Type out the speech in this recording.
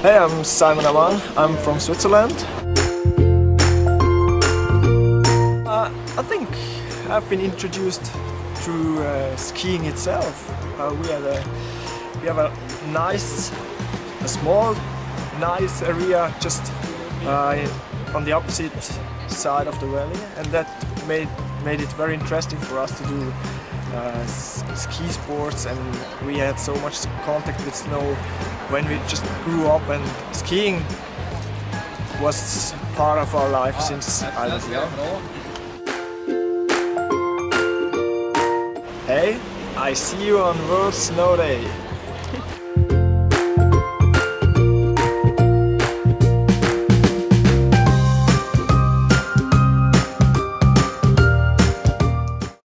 Hey, I'm Simon Ammann. I'm from Switzerland. Uh, I think I've been introduced to uh, skiing itself. Uh, we have a we have a nice, a small, nice area just uh, on the opposite side of the valley, and that made made it very interesting for us to do uh, ski sports and we had so much contact with snow when we just grew up and skiing was part of our life since I was young. Hey, I see you on World Snow Day.